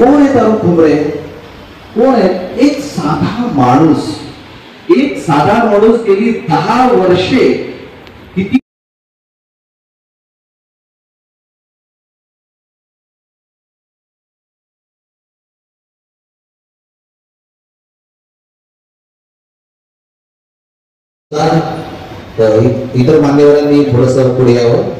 कोण आहे तरुण ठुमरे? कोण आहे? एक साधा माणूस. एक साधा माणूस गेली दहा वर्षे किती इतर मान्यवरांनी थोडस पुढे यावं.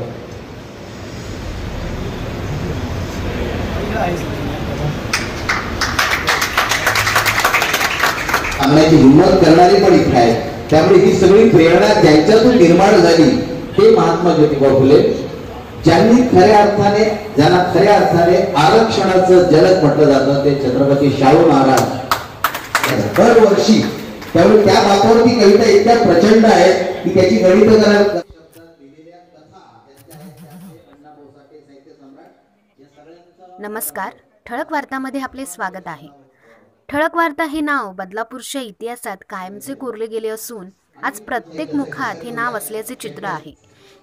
करणारे पण इथे आहेत. त्यामुळे ही सगळी प्रेरणा त्यांच्यातून निर्माण झाली हे महात्मा ज्योतिबा फुले. ज्यांनी खऱ्या अर्थाने ज्यांना खऱ्या अर्थाने आरक्षणाचं जलद म्हटलं जातं ते छत्रपती शाहू महाराज. दरवर्षी त्यामुळे त्या बापावरती कविता इतक्या प्रचंड आहेत की त्याची गणित नमस्कार. ठळक वार्तामध्ये आपले स्वागत आहे. ठळक वार्ता हे नाव बदलापूरच्या इतिहासात कायमचे कोरले गेले असून आज प्रत्येक मुखात हे नाव असल्याचे चित्र आहे.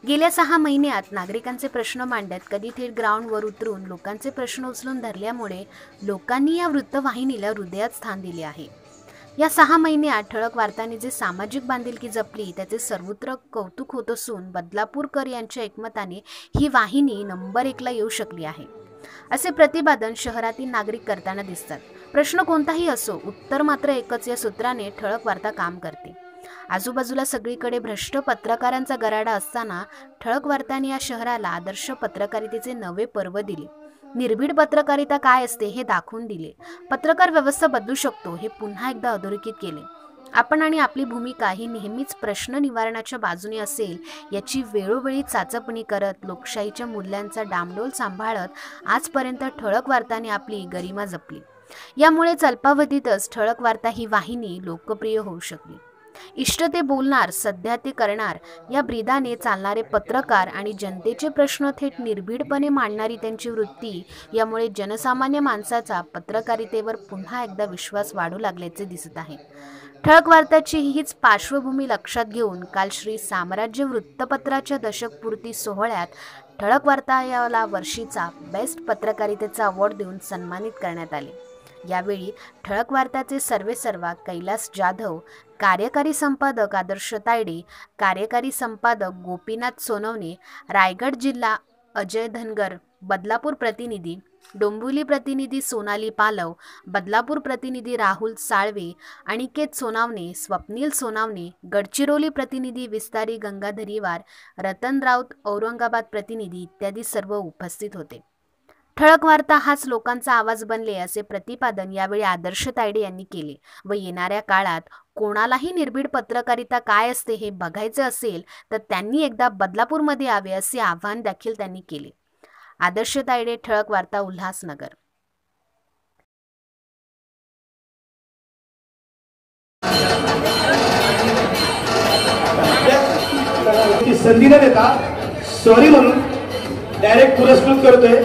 गेल्या सहा महिन्यात नागरिकांचे प्रश्न मांडत कधी थेट ग्राउंडवर उतरून लोकांचे प्रश्न उचलून धरल्यामुळे लोकांनी या वृत्तवाहिनीला हृदयात स्थान दिले आहे. या सहा महिन्यात ठळक वार्ताने जे सामाजिक बांधिलकी जपली त्याचे सर्वत्र कौतुक होत असून बदलापूरकर यांच्या एकमताने ही वाहिनी नंबर एकला येऊ शकली आहे. असे प्रतिपादन शहरातील नागरिक करताना दिसतात. प्रश्न कोणताही असो उत्तर मात्र एकच या सूत्राने ठळक वार्ता काम करते. आजूबाजूला सगळीकडे भ्रष्ट पत्रकारांचा गराडा असताना ठळक वार्ताने या शहराला आदर्श पत्रकारितेचे नवे पर्व दिले. निर्भीड पत्रकारिता काय असते हे दाखवून दिले. पत्रकार व्यवस्था बदलू शकतो हे पुन्हा एकदा अधोरेखित केले. आपण आणि आपली भूमिका ही नेहमीच प्रश्न निवारणाच्या बाजूने असेल याची वेळोवेळी चाचपणी करत लोकशाहीच्या मूल्यांचा डामडोल सांभाळत आजपर्यंत ठळक वार्ताने आपली गरिमा जपली. यामुळेच अल्पावधीतच ठळक वार्ता ही वाहिनी लोकप्रिय होऊ शकली. इष्ट ते बोलणार सध्या ते करणार या ब्रिदाने चालणारे पत्रकार आणि जनतेचे प्रश्न थेट निर्भीडपणे मांडणारी त्यांची वृत्ती यामुळे जनसामान्य माणसाचा पत्रकारितेवर पुन्हा एकदा विश्वास वाढू लागल्याचे दिसत आहे. ठळक वार्ताची हीच पार्श्वभूमी लक्षात घेऊन काल श्री साम्राज्य वृत्तपत्राच्या दशकपूर्ती सोहळ्यात ठळक वार्ता याला वर्षीचा बेस्ट पत्रकारितेचा अवॉर्ड देऊन सन्मानित करण्यात आले. यावेळी ठळक वार्ताचे सर्वेसर्वा कैलास जाधव कार्यकारी संपादक आदर्श तायडे कार्यकारी संपादक गोपीनाथ सोनवणे रायगड जिल्हा अजय धनगर बदलापूर प्रतिनिधी डोंबिवली प्रतिनिधी सोनाली पालव बदलापूर प्रतिनिधी राहुल साळवे अनिकेत सोनावणे स्वप्नील सोनावणे गडचिरोली प्रतिनिधी विस्तारी गंगाधरीवार रतन राऊत औरंगाबाद प्रतिनिधी इत्यादी सर्व उपस्थित होते. ठळक वार्ता हाच लोकांचा आवाज बनले असे प्रतिपादन यावेळी आदर्श तायडे यांनी केले. व येणाऱ्या काळात कोणालाही निर्भीड पत्रकारिता काय असते हे बघायचे असेल तर त्यांनी एकदा बदलापूरमध्ये यावे असे आवाहन देखील त्यांनी केले. आदर्श तायडे ठळक वार्ता उल्हासनगर. संधी न देता सॉरी म्हणून डायरेक्ट पुरस्कृत करतोय.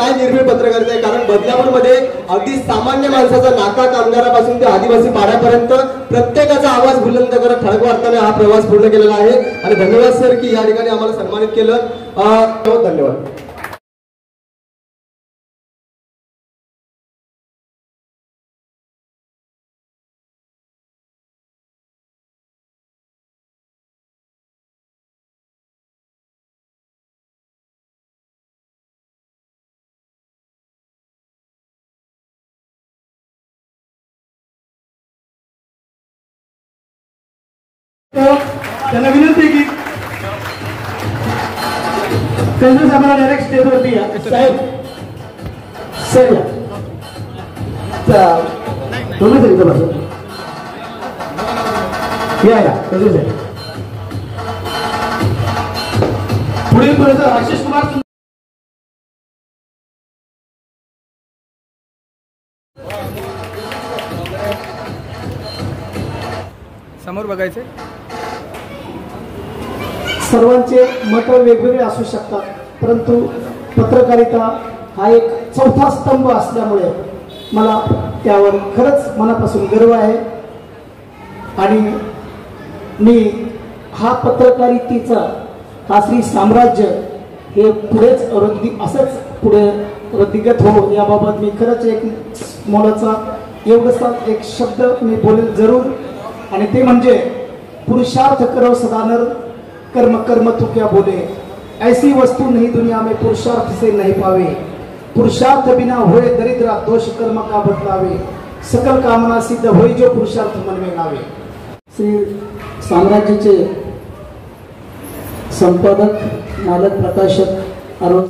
काय निर्भीड पत्रकारिता आहे? कारण बदलापूरमध्ये अगदी सामान्य माणसाचा नाका कामगारापासून ते आदिवासी पाड्यापर्यंत प्रत्येकाचा आवाज बुलंद करत ठळक वार्ताने हा प्रवास पूर्ण केलेला आहे. आणि धन्यवाद सर की या ठिकाणी आम्हाला सन्मानित केलं. धन्यवाद. त्यांना विनंती की केंद्र साहेबांना डायरेक्ट स्टेजवरती या. साहेब सर या. चा- दोन्ही सर इथं या या कजू साहेब पुढील पुढे आशिष कुमार समोर बघायचं सर्वांचे मत वेगवेगळे असू शकतात परंतु पत्रकारिता हा एक चौथा स्तंभ असल्यामुळे मला त्यावर खरंच मनापासून गर्व आहे. आणि मी हा पत्रकारितेचा हा श्री साम्राज्य हे पुढेच वृद्धी असंच पुढे वृद्धिगत हो याबाबत मी खरंच एक मोलाचा एवढंसा एक शब्द मी बोलेल जरूर. आणि ते म्हणजे पुरुषार्थ करव सदानर कर्म कर्म तो क्या बोले? ऐसी वस्तु नहीं दुनिया में पुरुषार्थ से नहीं पावे। पुरुषार्थ बिना हुए दरिद्र दोष कर्म का बदलावे सकल कामना सिद्ध हो जो पुरुषार्थ मन में लावे। श्री साम्राज्याचे संपादक, मालक, प्रकाशक, अरुण